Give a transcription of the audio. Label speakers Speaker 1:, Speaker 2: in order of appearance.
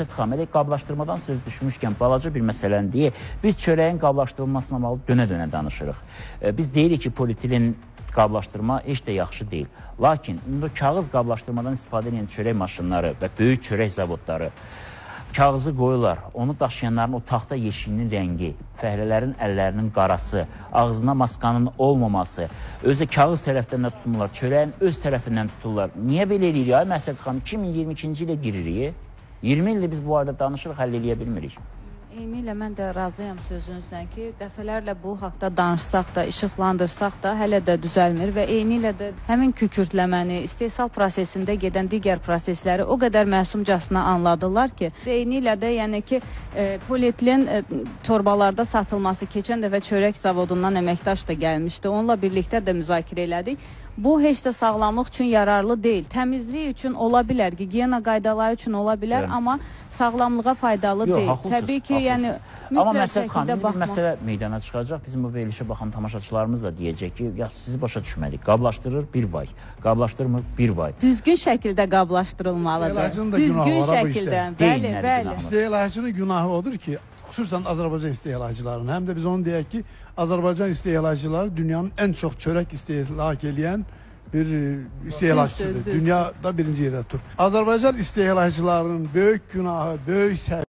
Speaker 1: Məsəd xanım, elə qablaşdırmadan söz düşmüşkən balaca bir məsələni deyək. Biz çörəyin qablaşdırılmasına bağlı dönə-dönə danışırıq. E, Biz deyirik ki, polietilen qablaşdırma heç də yaxşı deyil. Lakin indi kağız qablaşdırmadan istifadə edən çörək maşınları və böyük çörək zavodları kağızı qoyurlar. Onu daşıyanların o taxta yeşiyinin rəngi, fəhlələrin əllərinin qarası, ağzına maskanın olmaması, özü kağız tərəfdən də tutmurlar, çörəyin öz tərəfindən tuturlar. Niyə belə eləyirik? Ay Məsəd xanım, 2022-ci ilə giririk. 20 ildir biz bu arada danışırıq, həll eləyə bilmirik.
Speaker 2: Eynilə mən də razıyam sözünüzlə ki, dəfələrlə bu haqda danışsaq da, işıqlandırsaq da hələ də düzəlmir və eynilə də həmin kükürtləməni, istehsal prosesində gedən digər prosesləri o qədər məsumcasına anladılar ki, eynilə də yəni ki, e, polietilen e, torbalarda satılması keçən dəfə çörək zavodundan əməkdaş da gəlmişdi. Onunla birlikdə də müzakirə elədik. Bu heç də sağlamlıq üçün yararlı deyil. Təmizlik üçün ola bilər, gigiyena qaydaları üçün ola bilər,
Speaker 1: Bəli.
Speaker 2: amma sağlamlığa faydalı
Speaker 1: Yox,
Speaker 2: deyil.
Speaker 1: haqlısınız,
Speaker 2: Təbii ki,
Speaker 1: haqlısınız.
Speaker 2: yəni
Speaker 1: Amma
Speaker 2: mütləq
Speaker 1: Məsəd xanım, bir məsələ meydana çıxacaq. Bizim bu verilişə baxan tamaşaçılarımız da deyəcək ki, ya sizi başa düşmədik. Qablaşdırır bir vay, qablaşdırmır bir vay.
Speaker 2: Düzgün şəkildə qablaşdırılmalıdır. Düzgün şəkildə. Bəli, bəli.
Speaker 1: günahı?
Speaker 3: İstehlakçının günahı odur ki, xüsusən Azərbaycan istehlakçılarının, həm də biz onu deyək ki, Azərbaycan istehlakçıları dünyanın ən çox çörək istehlak edən bir e, istehlakçısıdır. Dünyada birinci yerdə durur. Azərbaycan istehlakçılarının böyük günahı, böyük səhvi